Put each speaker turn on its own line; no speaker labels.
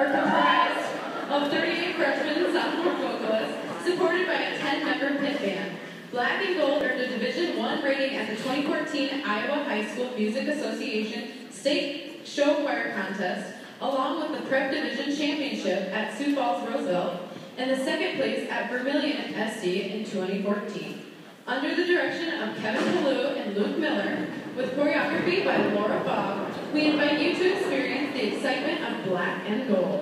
are comprised of 38 freshmen and sophomore vocalists, supported by a 10-member pit band. Black and Gold earned a Division One rating at the 2014 Iowa High School Music Association State Show Choir Contest, along with the Prep Division Championship at Sioux Falls Roosevelt, and the second place at Vermillion SC in 2014. Under the direction of Kevin Kalu and Luke Miller, with choreography by Laura Fogg, we invite you to experience the excitement of black and gold.